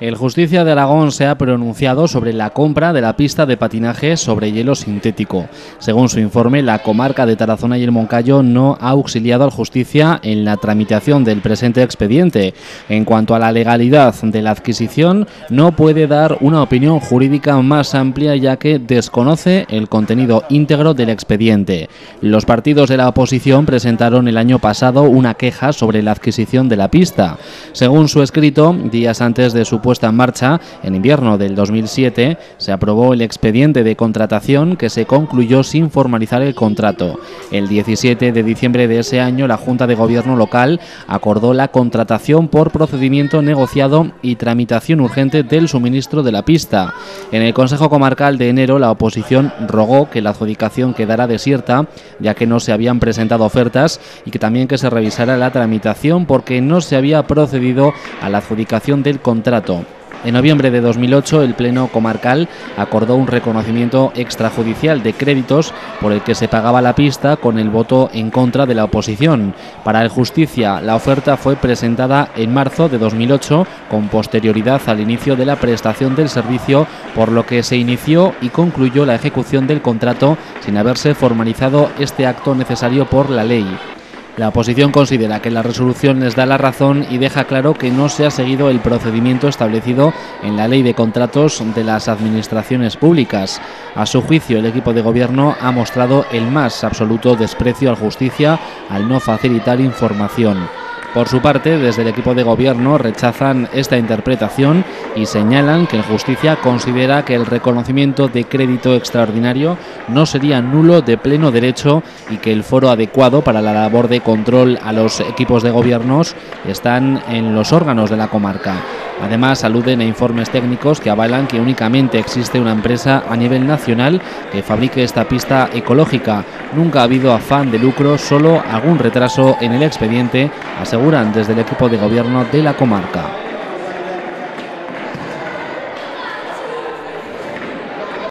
El Justicia de Aragón se ha pronunciado sobre la compra de la pista de patinaje sobre hielo sintético. Según su informe, la comarca de Tarazona y el Moncayo no ha auxiliado al Justicia en la tramitación del presente expediente. En cuanto a la legalidad de la adquisición, no puede dar una opinión jurídica más amplia ya que desconoce el contenido íntegro del expediente. Los partidos de la oposición presentaron el año pasado una queja sobre la adquisición de la pista. Según su escrito, días antes de su puesta en marcha, en invierno del 2007, se aprobó el expediente de contratación que se concluyó sin formalizar el contrato. El 17 de diciembre de ese año, la Junta de Gobierno local acordó la contratación por procedimiento negociado y tramitación urgente del suministro de la pista. En el Consejo Comarcal de enero, la oposición rogó que la adjudicación quedara desierta, ya que no se habían presentado ofertas y que también que se revisara la tramitación porque no se había procedido a la adjudicación del contrato. En noviembre de 2008, el Pleno Comarcal acordó un reconocimiento extrajudicial de créditos por el que se pagaba la pista con el voto en contra de la oposición. Para el Justicia, la oferta fue presentada en marzo de 2008 con posterioridad al inicio de la prestación del servicio, por lo que se inició y concluyó la ejecución del contrato sin haberse formalizado este acto necesario por la ley. La oposición considera que la resolución les da la razón y deja claro que no se ha seguido el procedimiento establecido en la ley de contratos de las administraciones públicas. A su juicio, el equipo de gobierno ha mostrado el más absoluto desprecio a la justicia al no facilitar información. Por su parte, desde el equipo de gobierno rechazan esta interpretación y señalan que el Justicia considera que el reconocimiento de crédito extraordinario no sería nulo de pleno derecho y que el foro adecuado para la labor de control a los equipos de gobiernos están en los órganos de la comarca. Además, aluden a informes técnicos que avalan que únicamente existe una empresa a nivel nacional que fabrique esta pista ecológica. Nunca ha habido afán de lucro, solo algún retraso en el expediente, aseguran desde el equipo de gobierno de la comarca.